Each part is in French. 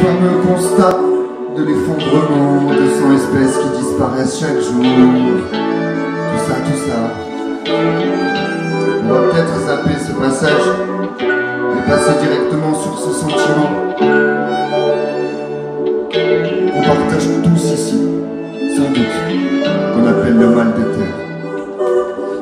fameux constat de l'effondrement de 100 espèces qui disparaissent chaque jour. Tout ça, tout ça. On va peut-être zapper ce passage et passer directement sur ce sentiment. On partage tous ici, sans doute, qu'on appelle le mal de terre.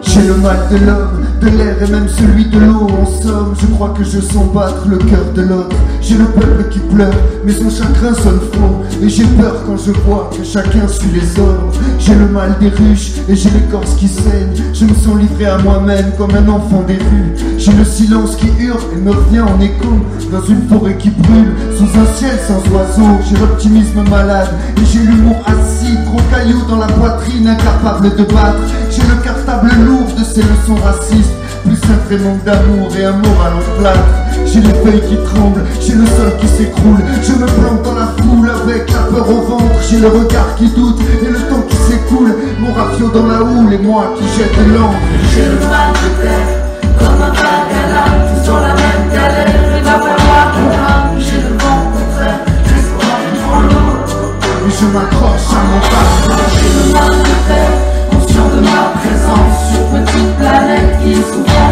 J'ai le mal de l'homme, et même celui de l'eau. En somme, je crois que je sens battre le cœur de l'autre. J'ai le peuple qui pleure, mais son chagrin sonne faux. Et j'ai peur quand je vois que chacun suit les ordres. J'ai le mal des ruches et j'ai l'écorce qui saigne. Je me sens livré à moi-même comme un enfant des rues. J'ai le silence qui hurle et me revient en écho. Dans une forêt qui brûle, sous un ciel sans oiseaux. J'ai l'optimisme malade et j'ai l'humour acide. Gros cailloux dans la poitrine, incapable de battre. J'ai le cartable lourd de ces leçons racistes. Un vrai manque d'amour et un moral en plâtre. J'ai les feuilles qui tremblent, j'ai le sol qui s'écroule. Je me plante dans la foule avec la peur au ventre. J'ai le regard qui doute et le temps qui s'écoule. Mon rafio dans la houle et moi qui jette l'encre. J'ai le mal de terre, comme un l'âme, tous sur la même galère, il va falloir qu'on. J'ai le vent contraire, l'espoir qui prend l'eau. Et je m'accroche à mon pas. J'ai le mal de terre, conscient de ma présence sur petite planète qui souffre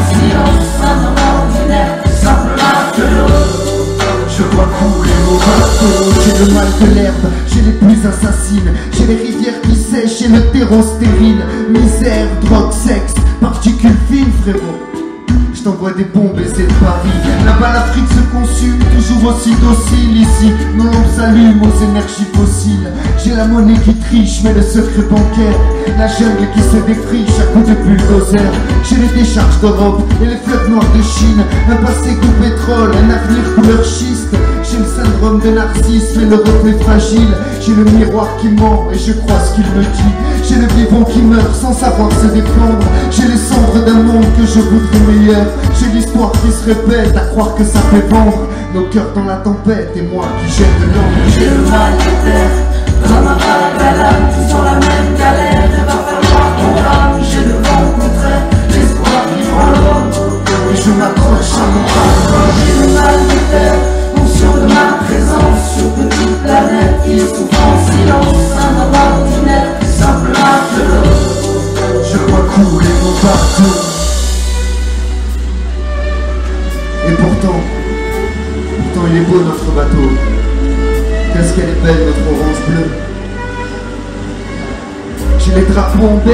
j'ai le mal de l'herbe, j'ai les plus assassines, j'ai les rivières qui sèchent et le terreau stérile, misère, drogue, sexe, particules fines frérot. T'envoie des bons baisers de Paris, là-bas l'Afrique se consume, toujours aussi docile ici, nos lampes s'allument aux énergies fossiles. J'ai la monnaie qui triche, mais le secret bancaire, la jungle qui se défriche à coups de bulldozer. J'ai les décharges d'Europe et les fleuves noirs de Chine, un passé goût pétrole, un avenir couleur schiste. J'ai le syndrome de narcisse, mais le reflet fragile. J'ai le miroir qui ment et je crois ce qu'il me dit. J'ai le vivant qui meurt sans savoir se défendre. J'ai les cendres d'un monde que je voudrais meilleur. J'ai l'histoire qui se répète à croire que ça fait vendre. Nos cœurs dans la tempête et moi qui jette de l'encre. J'ai le mal de terre, comme un vague à l'âme, tous sur la même galère, il va falloir qu'on rame. J'ai le vent contraire, l'espoir qui prend l'eau. Et je m'accroche à mon pas. J'ai le mal de terre, conscient de ma présence sur petite planète qui souffre en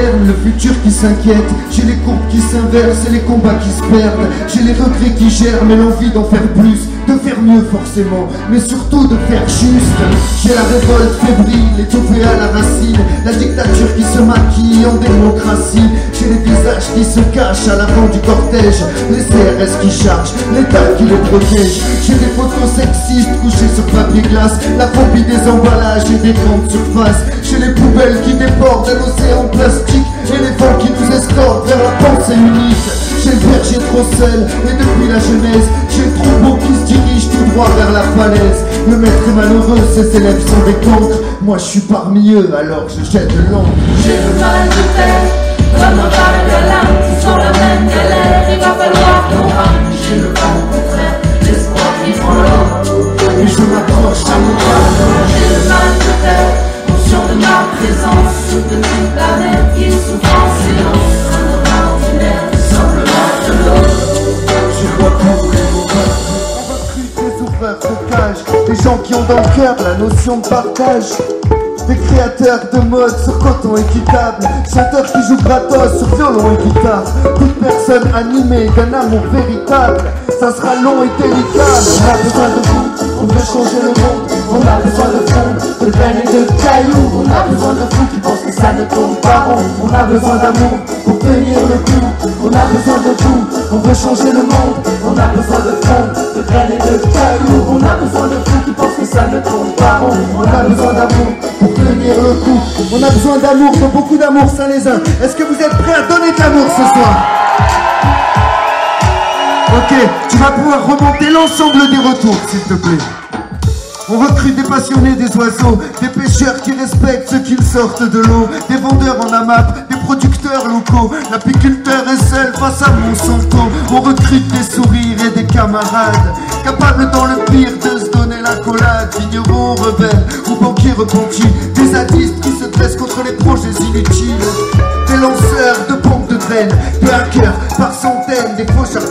le futur qui s'inquiète. J'ai les courbes qui s'inversent et les combats qui se perdent. J'ai les regrets qui germent et l'envie d'en faire plus. De faire mieux forcément, mais surtout de faire juste. J'ai la révolte fébrile, étouffée à la racine. La dictature qui se maquille en démocratie. J'ai les visages qui se cachent à l'avant du cortège. Les CRS qui chargent, l'État qui les protège. J'ai des photos sexistes couchées sur papier glace. La phobie des emballages et des grandes surfaces. J'ai les poubelles qui débordent de l'océan plastique. Et les vents qui nous escortent vers la pensée unique. J'ai le berger trop seul et depuis la jeunesse J'ai se dirige tout droit vers la falaise Le maître est malheureux, ses élèves sont des cancres Moi je suis parmi eux alors je jette de l'encre J'ai le mal de terre, comme un l'âme, tous sur la même galère, il va falloir qu'on rame. J'ai le vent contraire, l'espoir qui prend l'eau. Et je m'approche à mon pas J'ai le mal de terre, conscient de ma présence sur petite planète qui souffre en silence. Des gens qui ont dans le cœur la notion de partage. Des créateurs de mode sur coton équitable. Chanteurs qui jouent gratos sur violon et guitare. Toute personne animée d'un amour véritable. Ça sera long et délicat. On a besoin de vous, on veut changer le monde. On a besoin de fond, de peine et de cailloux. On a besoin de fous qui pensent que ça ne tourne pas rond. On a besoin d'amour pour tenir le coup. On a besoin de vous, on veut changer le monde. On a besoin de fond, de On a besoin de fous qui pensent que ça ne On a besoin d'amour pour tenir le coup. On a besoin d'amour, de beaucoup d'amour, ça les uns. Est-ce que vous êtes prêts à donner de l'amour ce soir? Ok, tu vas pouvoir remonter l'ensemble des retours, s'il te plaît. On recrute des passionnés des oiseaux, des pêcheurs qui respectent ceux qu'ils sortent de l'eau, des vendeurs en AMAP, des producteurs locaux. L'apiculteur est seul face à Monsanto. On recrute des sourires et des camarades, capables dans le pire de se donner la accolades, vignerons rebelles ou banquiers repentis, des zadistes qui se dressent contre les projets inutiles, des lanceurs de pompes de graines, des hackers par centaines, des faucheurs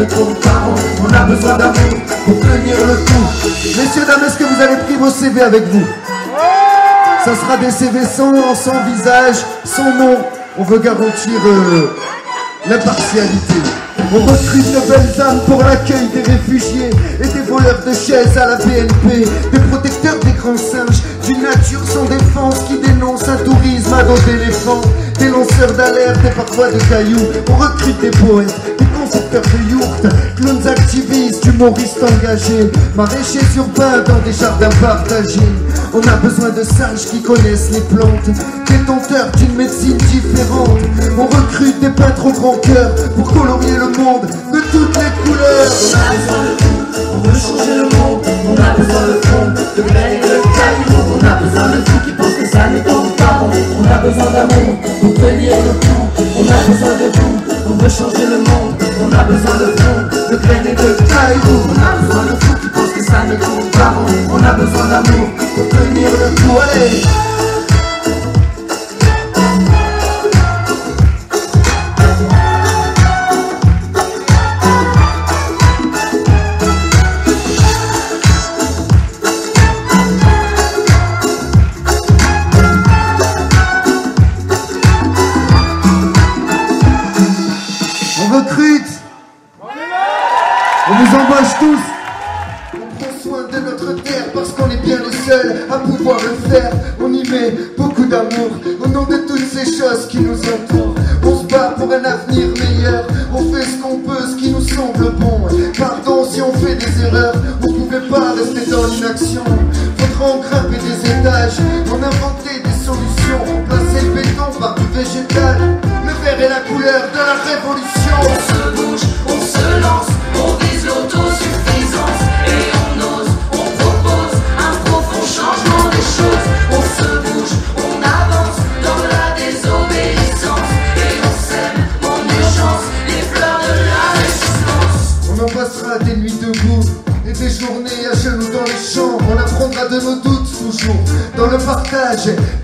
On a besoin d'amour pour tenir le coup. Messieurs, dames, est-ce que vous avez pris vos CV avec vous? Ça sera des CV sans, sans visage, sans nom. On veut garantir euh, l'impartialité. On recrute de belles âmes pour l'accueil des réfugiés et des voleurs de chaises à la BNP, des protecteurs des grands singes, d'une nature sans défense qui dénonce un tourisme à dos d'éléphants, des lanceurs d'alerte et parfois de cailloux. On recrute des poètes, concepteurs de yourtes, clones activistes, humoristes engagés, maraîchers urbains dans des jardins partagés. On a besoin de sages qui connaissent les plantes, détenteurs d'une médecine différente. On recrute des peintres au grand cœur pour colorier le monde de toutes les couleurs. On a besoin de vous, on veut changer le monde. On a besoin de fond, de et de cailloux. On a besoin de vous qui pensent que ça ne tourne pas. On a besoin d'amour pour tenir le coup. On a besoin de vous, on veut changer le monde. On a besoin de fond, de graines et de cailloux. On a besoin de vous qui pensent que ça ne tourne pas. On a besoin d'amour pour tenir le coup.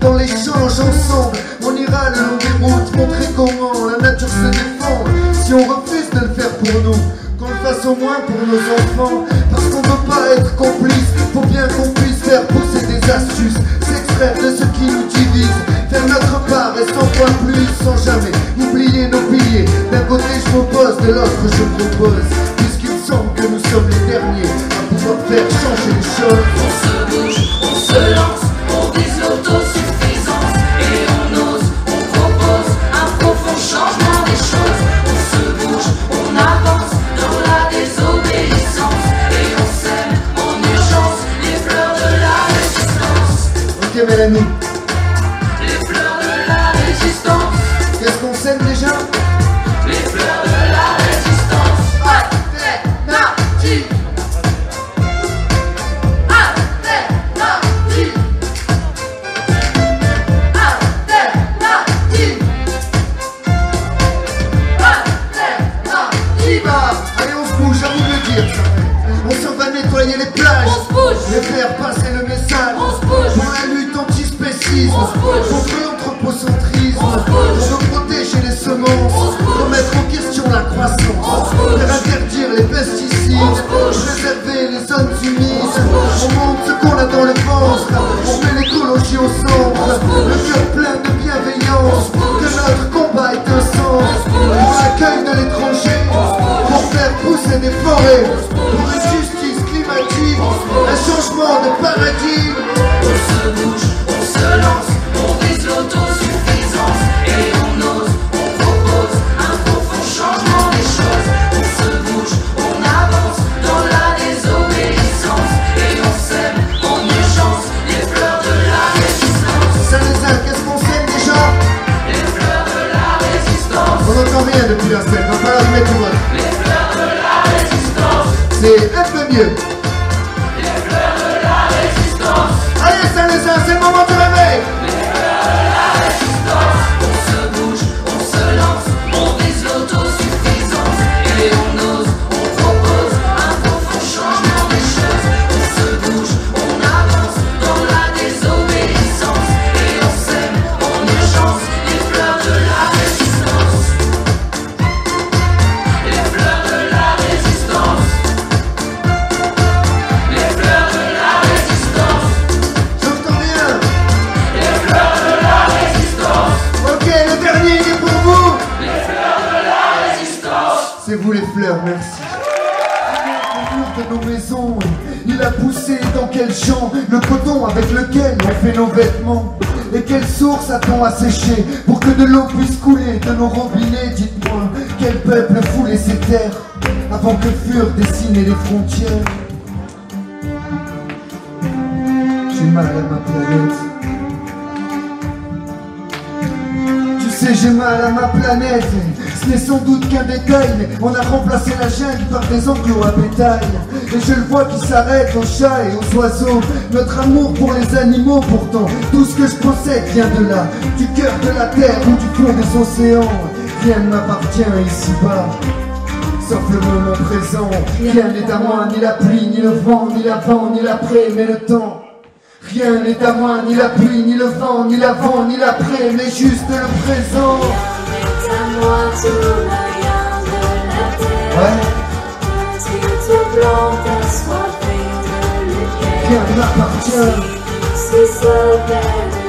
Dans l'échange ensemble, on ira le long des routes, montrer comment la nature se défend. Si on refuse de le faire pour nous, qu'on le fasse au moins pour nos enfants. Parce qu'on veut pas être Seni sensin, sensin. Avant que furent dessinées les frontières J'ai mal à ma planète. Tu sais, j'ai mal à ma planète. Ce n'est sans doute qu'un détail, on a remplacé la jungle par des enclos à bétail. Et je le vois qui s'arrête aux chats et aux oiseaux. Notre amour pour les animaux, pourtant, tout ce que je possède vient de là, du cœur de la terre ou du fond des océans. Rien ne m'appartient ici-bas. Sauf le moment présent, rien n'est à moi, ni la pluie, ni le vent, ni l'avant, ni l'après, mais le temps. Rien n'est à moi, ni la pluie, ni le vent, ni l'avant, ni l'après, mais juste le présent. Est à moi tout rien de la terre. Ouais, Petite plante assoiffée de lumière. rien ne m'appartient. Si perd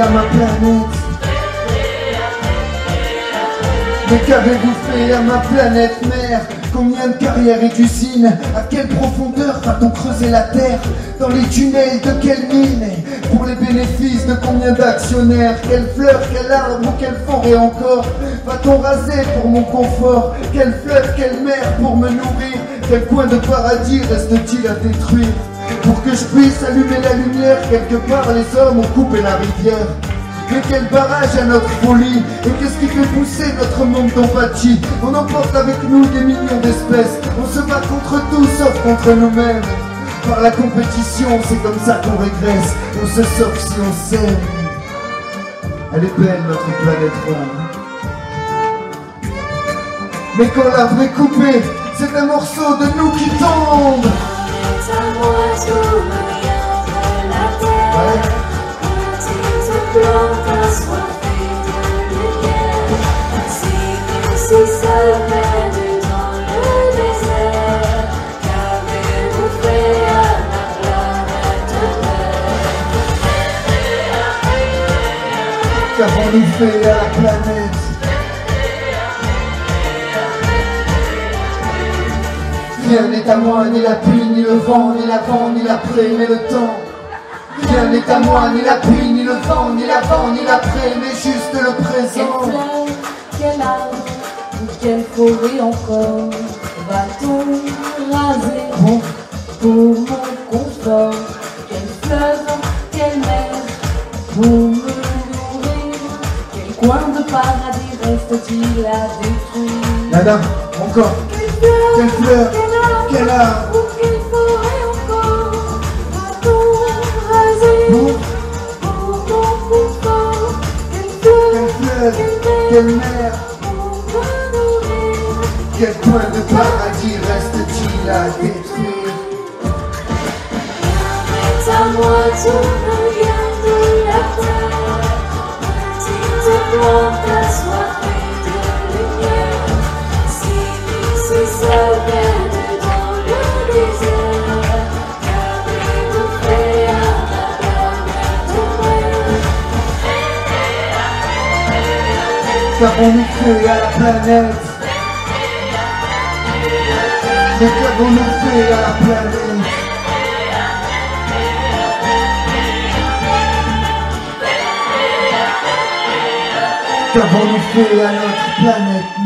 à ma planète. Mais qu'avez-vous fait à ma planète mère? Combien de carrières et d'usines? À quelle profondeur va-t-on creuser la terre? Dans les tunnels de quelle mine? Pour les bénéfices de combien d'actionnaires? Quelle fleur, quel arbre ou quelle forêt encore Va-t-on raser pour mon confort? Quel fleuve, quelle mer pour me nourrir? Quel coin de paradis reste-t-il à détruire? Pour que je puisse allumer la lumière, quelque part les hommes ont coupé la rivière. Mais quel barrage à notre folie Et qu'est-ce qui fait pousser notre manque d'empathie On emporte avec nous des millions d'espèces On se bat contre tout sauf contre nous-mêmes. Par la compétition, c'est comme ça qu'on régresse On se sauve si on s'aime Elle est belle notre planète ronde. Mais quand l'arbre est coupé C'est un morceau de nous qui tombe Qu'avons-nous fait à la planète Rien n'est à moi, ni la pluie, ni le vent, ni l'avant, ni l'après, mais le temps. Rien n'est à moi, ni la pluie, ni le vent, ni l'avant, ni l'après, mais juste le Quelle présent. fleur, quel arbre, ou quelle forêt encore va-t-on raser? Bon, pour mon confort Quel fleuve, quelle mer pour me nourrir? Quel coin de paradis reste-t-il à détruire? Nana, encore. Quelle fleur, Quelle fleur, quelle fleuve, quelle mer, quel coin de paradis reste-t-il à détruire? À moi tout rien de la terre, Qu'avons-nous fait à la planète Mais qu'avons-nous fait à la planète Qu'avons-nous fait à notre planète mère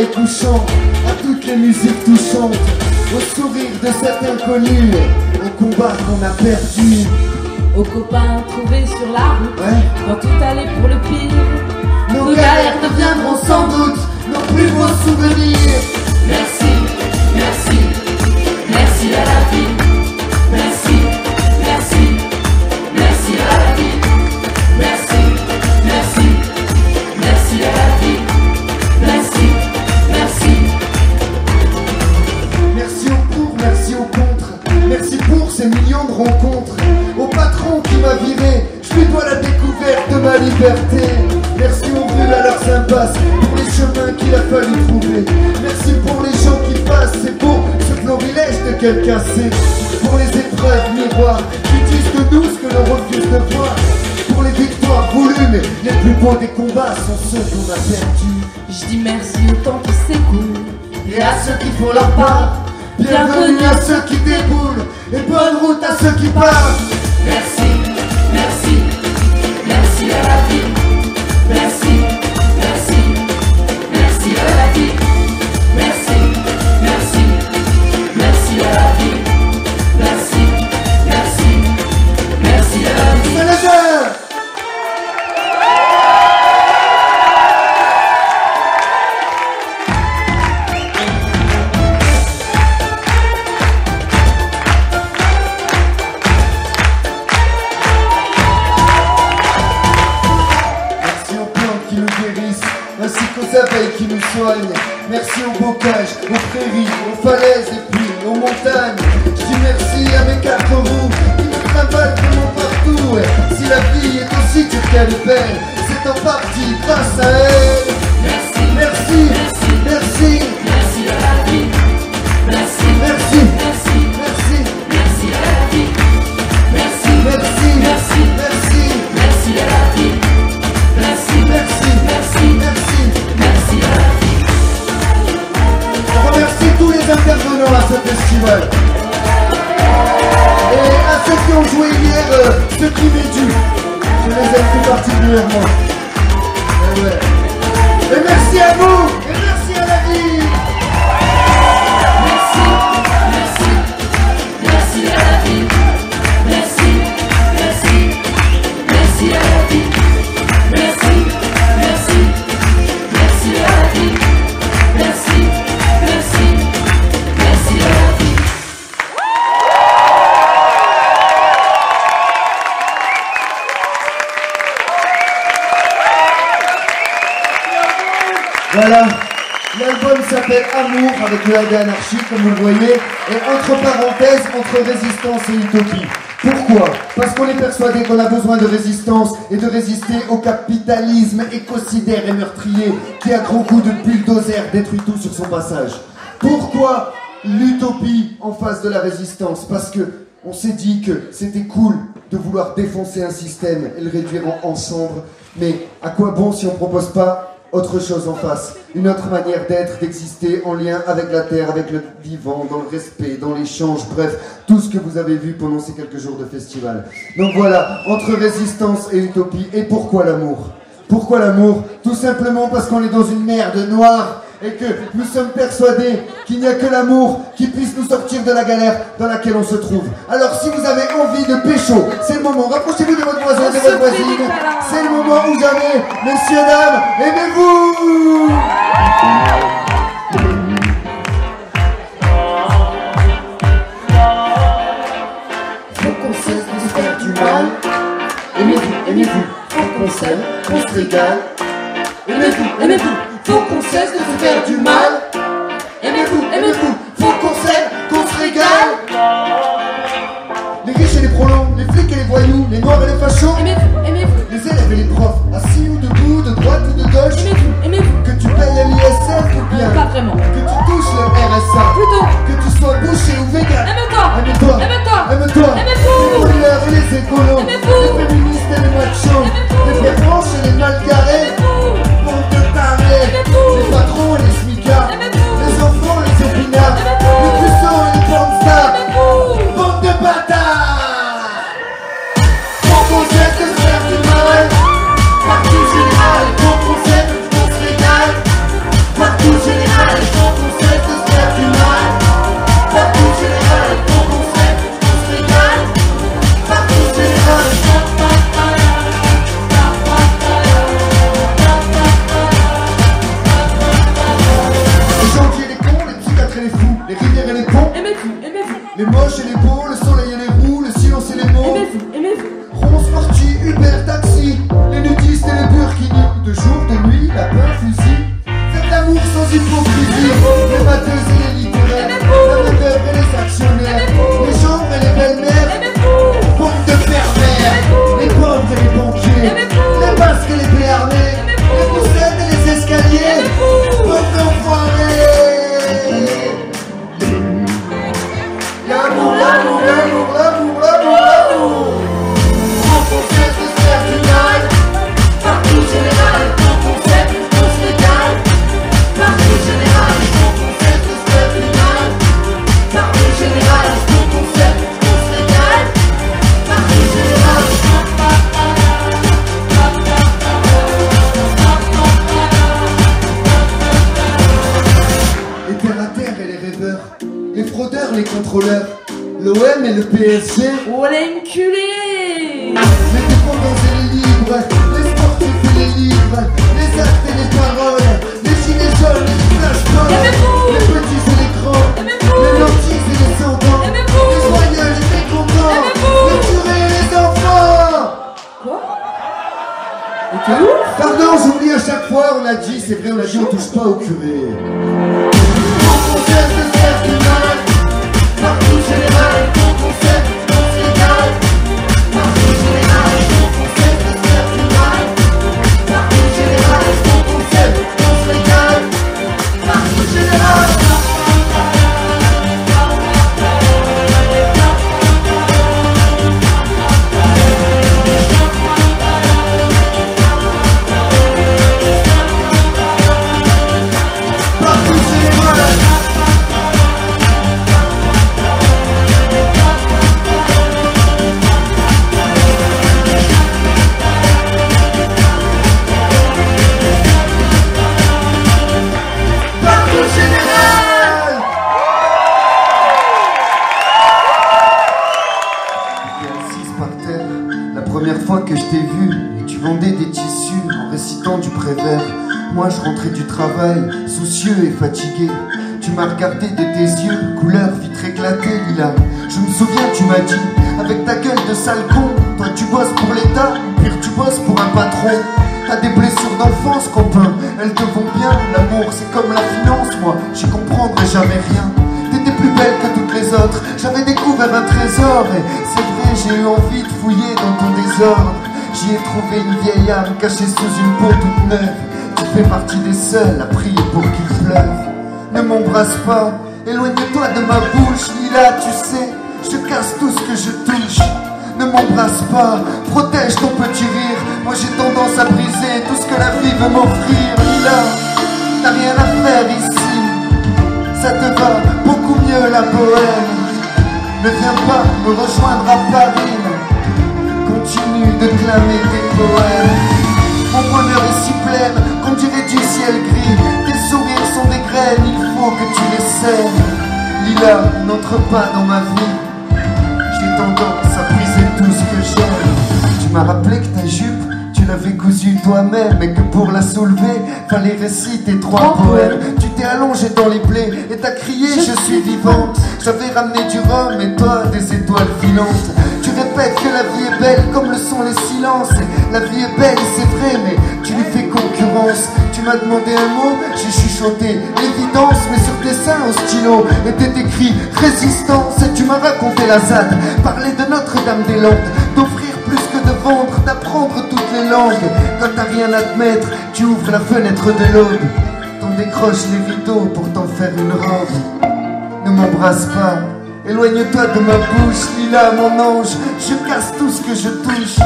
soleil couchant, à toutes les musiques touchantes, au sourire de cet inconnu, au combat qu'on a perdu. Aux copains trouvés sur la route, Ouais. quand tout allait pour le pire. Nos Nos galères deviendront sans doute nos plus beaux souvenirs. Merci, merci, merci à la vie. Liberté. Merci aux rues à leurs impasses, pour les chemins qu'il a fallu trouver. Merci pour les gens qui passent, c'est beau ce florilège de quelqu'un sait. Pour les épreuves miroirs qui disent de nous ce que l'on refuse de voir. Pour les victoires voulues, mais les plus beaux des combats sont ceux qu'on a perdus. Je dis merci au temps qui s'écoule. Et à ceux qui font leur part, bienvenue à ceux qui déboulent, et bonne route à ceux qui partent. Merci, merci à Merci aux bocages, aux prairies, aux falaises et puis aux montagnes. Je dis merci à mes quatre roues qui me travaillent vraiment partout. Si la vie est aussi dure qu'elle est belle, dû. Je les aime tout particulièrement. AD Anarchie, comme vous le voyez, et entre parenthèses, entre résistance et utopie. Pourquoi? Parce qu'on est persuadé qu'on a besoin de résistance et de résister au capitalisme écocidaire et meurtrier qui, à gros coups de bulldozer, détruit tout sur son passage. Pourquoi l'utopie en face de la résistance? Parce que on s'est dit que c'était cool de vouloir défoncer un système et le réduire en, en cendres, mais à quoi bon si on propose pas autre chose en face, une autre manière d'être, d'exister en lien avec la terre, avec le vivant, dans le respect, dans l'échange, bref, tout ce que vous avez vu pendant ces quelques jours de festival. Donc voilà, entre résistance et utopie, et pourquoi l'amour? Pourquoi l'amour? Tout simplement parce qu'on est dans une merde noire et que nous sommes persuadés qu'il n'y a que l'amour qui puisse nous sortir de la galère dans laquelle on se trouve. Alors si vous avez envie de pécho, c'est le moment, rapprochez-vous de votre voisin, de votre voisine, c'est le moment où jamais, messieurs, dames, aimez-vous Faut qu'on cesse de se faire du mal. Aimez-vous, aimez-vous, faut qu'on s'aime, qu'on se régale. Aimez-vous, aimez-vous, faut qu'on cesse de se faire du mal. Aimez-vous, aimez-vous, faut qu'on s'aime, qu'on se régale. Les riches et les prolos, les flics et les voyous, les noirs et les fachos, Aimez-vous, aimez-vous, les élèves et les profs, assis ou debout, de droite ou de gauche, aimez-vous, aimez-vous. que tu payes à l'ISF ou bien Pas vraiment. que tu touches le RSA, Plutôt. que tu sois bouché ou vegan. Aime-toi, Aime-toi, aime-toi, aime-toi, aimez-vous. les brûleurs et les écolos, Aimez-vous. les féministes et les machos, Aimez-vous. les blanches et les mal garés, aimez-vous, les patrons les smicards, les enfants les épinards, Pardon, j'oublie à chaque fois, on a dit, c'est vrai, on a dit, on touche pas au curé. De Partout général, vendais des tissus en récitant du prévert. Moi je rentrais du travail, soucieux et fatigué. Tu m'as regardé de tes yeux, couleur vitre éclatée, Lila. Je me souviens, tu m'as dit, avec ta gueule de sale con, toi tu bosses pour l'État, pire tu bosses pour un patron. T'as des blessures d'enfance, copain, elles te vont bien. L'amour c'est comme la finance, moi j'y comprendrai jamais rien. T'étais plus belle que toutes les autres, j'avais découvert un trésor et c'est vrai, j'ai eu envie de fouiller dans ton désordre. J'y ai trouvé une vieille âme cachée sous une peau toute neuve. Tu fais partie des seuls à prier pour qu'il pleuve. Ne m'embrasse pas, éloigne-toi de ma bouche, Lila, tu sais, je casse tout ce que je touche. Ne m'embrasse pas, protège ton petit rire. Moi j'ai tendance à briser tout ce que la vie veut m'offrir. Lila, t'as rien à faire ici. Ça te va beaucoup mieux la bohème. Ne viens pas me rejoindre à Paris. De clamer tes poèmes. Mon bonheur est si plein qu'on dirait du ciel gris. Tes sourires sont des graines, il faut que tu les sèmes. Lila, n'entre pas dans ma vie. J'ai tendance à briser tout ce que j'aime. Tu m'as rappelé que ta jupe, tu l'avais cousue toi-même et que pour la soulever, fallait réciter trois Trois poèmes. Tu t'es allongé dans les plaies et t'as crié Je suis vivante. J'avais ramené du rhum et toi des étoiles filantes. Que la vie est belle comme le sont les silences. La vie est belle, c'est vrai, mais tu lui fais concurrence. Tu m'as demandé un mot, j'ai chuchoté l'évidence, mais sur tes seins au stylo était écrit résistance. Et tu m'as raconté la ZAD, parler de Notre-Dame-des-Landes, d'offrir plus que de vendre, d'apprendre toutes les langues. Quand t'as rien à te tu ouvres la fenêtre de l'aube. T'en décroches les rideaux pour t'en faire une robe. Ne m'embrasse pas, éloigne-toi de ma bouche, Lila, mon ange. Je casse tout ce que je touche.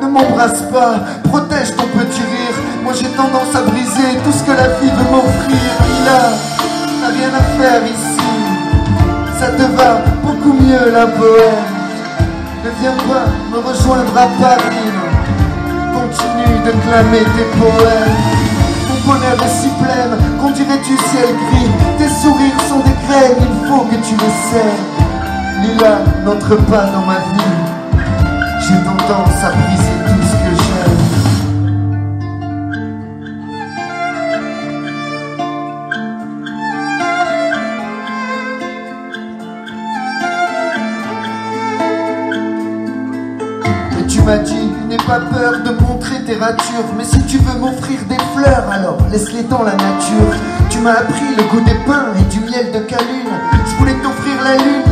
Ne m'embrasse pas, protège ton petit rire. Moi j'ai tendance à briser tout ce que la vie veut m'offrir. Lila, t'as rien à faire ici. Ça te va beaucoup mieux la bohème. Ne viens pas me rejoindre à Paris. Continue de clamer tes poèmes. Mon bonheur est si plein qu'on dirait du ciel gris. Tes sourires sont des graines, il faut que tu le sais. Lila, n'entre pas dans ma vie. J'ai tendance à briser tout ce que j'aime. Et tu m'as dit, n'aie pas peur de montrer tes ratures. Mais si tu veux m'offrir des fleurs, alors laisse-les dans la nature. Tu m'as appris le goût des pins et du miel de calune. Je voulais t'offrir la lune,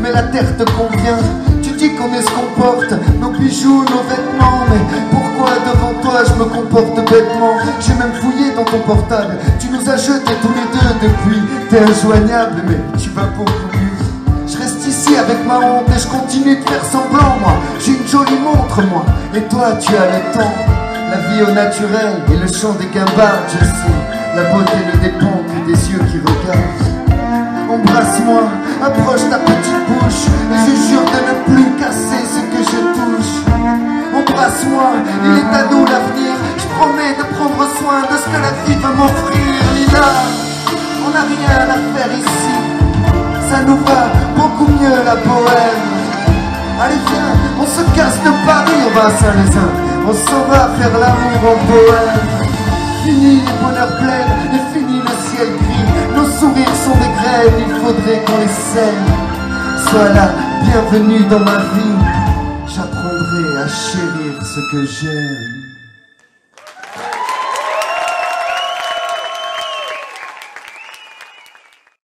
Mais la terre te convient. Tu dis qu'on est ce qu'on porte, nos bijoux, nos vêtements. Mais pourquoi devant toi je me comporte bêtement? J'ai même fouillé dans ton portable. Tu nous as jetés tous les deux depuis. T'es injoignable, mais tu vas mieux. Je reste ici avec ma honte et je continue de faire semblant, moi. J'ai une jolie montre, moi. Et toi, tu as le temps. La vie au naturel et le chant des guimbardes, je sais. La beauté ne dépend que des yeux qui regardent. Embrasse-moi, approche ta petite bouche. Et je jure de ne plus casser ce que je touche. Embrasse-moi, il est à nous l'avenir. Je promets de prendre soin de ce que la vie veut m'offrir. Lila, on n'a rien à faire ici. Ça nous va beaucoup mieux la bohème. Allez viens, on se casse de Paris, on va à Saint-Lézin. On s'en va faire l'amour en bohème. Fini les bonheurs pleins sourires sont des graines, il faudrait qu'on les sème. Sois là, bienvenue dans ma vie. J'apprendrai à chérir ce que j'aime.